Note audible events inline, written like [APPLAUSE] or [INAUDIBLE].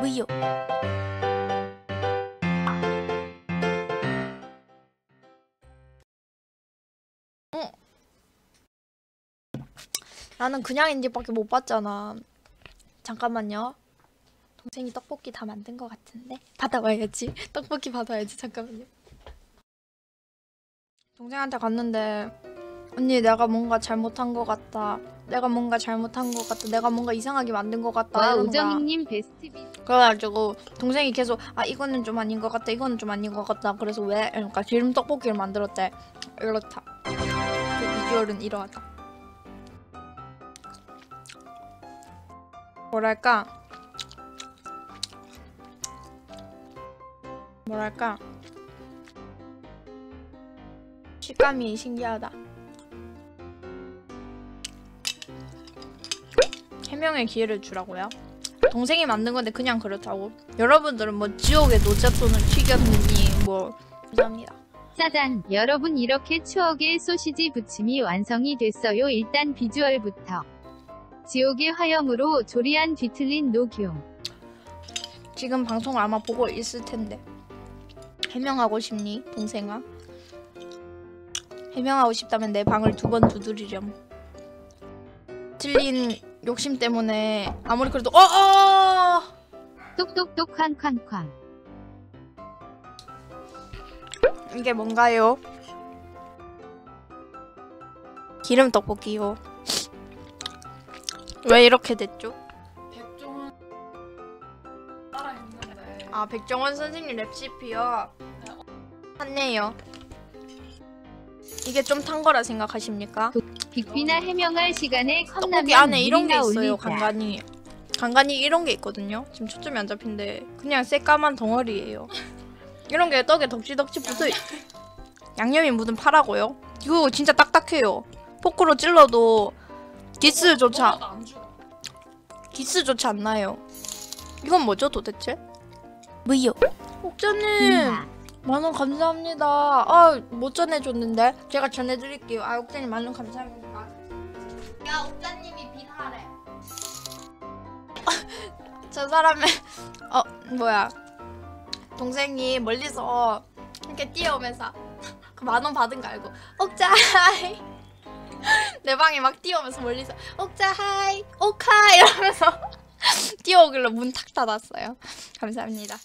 무효 어. 나는 그냥 인디밖에 못 봤잖아. 잠깐만요. 동생이 떡볶이 다 만든 것 같은데? 받아와야지. [LAUGHS] 떡볶이 받아야지. 잠깐만요. 동생한테 갔는데 언니 내가 뭔가 잘못한 것 같다 내가 뭔가 잘못한 것 같다 내가 뭔가 이상하게 만든 것 같다. 와. 오정희님 베스트 비 그래가지고 동생이 계속 아 이거는 좀 아닌 것 같다. 이거는 좀 아닌 것 같다. 그래서 왜? 그러니까 기름 떡볶이를 만들었대. 이렇다. 그 비주얼은 이러하다. 뭐랄까? 뭐랄까? 식감이 신기하다 해명의 기회를 주라고요? 동생이 만든 건데 그냥 그렇다고. 여러분들은 뭐 지옥의 노잣돈을 튀겼느니 뭐 감사합니다. 짜잔 여러분 이렇게 추억의 소시지 부침이 완성이 됐어요 일단 비주얼부터 지옥의 화염으로 조리한 뒤틀린 녹용 지금 방송을 아마 보고 있을 텐데 해명하고 싶니 동생아? 해명하고 싶다면 내 방을 두 번 두드리렴. 틀린 욕심 때문에 아무리 그래도 어어 똑똑똑 쾅쾅쾅 이게 뭔가요? 기름 떡볶이요. 왜 이렇게 됐죠? 백종원 따라 했는데 아 백종원 선생님 레시피요. 탔네요. 이게 좀 탄 거라 생각하십니까? 빅비나 해명할 시간에 떡볶이 컵라면 안에 이런 게 물이나 있어요. 올리자. 간간이 간간이 이런 게 있거든요. 지금 초점이 안 잡힌데 그냥 새까만 덩어리예요. 이런 게 떡에 덕지덕지 붙어 있... 양념이 묻은 파라고요. 이거 진짜 딱딱해요. 포크로 찔러도 기스조차 먹어도 안 죽어. 기스조차 안 나요. 이건 뭐죠 도대체? 무효. 옥자님 빈하. 만원 감사합니다. 아 못 전해줬는데 제가 전해드릴게요. 아 옥자님 만원 감사합니다. 야 옥자님이 빈하래. [LAUGHS] 저 사람의 어 뭐야 동생이 멀리서 이렇게 뛰어오면서 [LAUGHS] 그 만원 받은 거 알고 옥자 hi [LAUGHS] 내 방에 막 뛰어오면서 멀리서 옥자 hi 오카 이러면서 뛰어오길래 문 탁 닫았어요. 감사합니다.